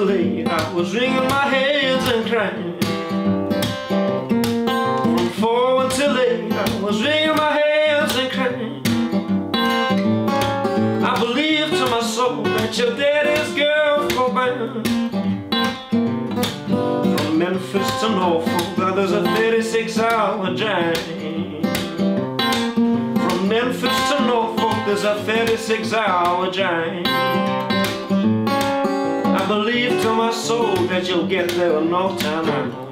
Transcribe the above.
late I was wringing my hands and crying From four until eight I was wringing my hands and crying I believe to my soul that your daddy's girl go bound From Memphis to Norfolk there's a 36 hour drive From Memphis to Norfolk there's a 36 hour drive I believe to my soul that you'll get there in no time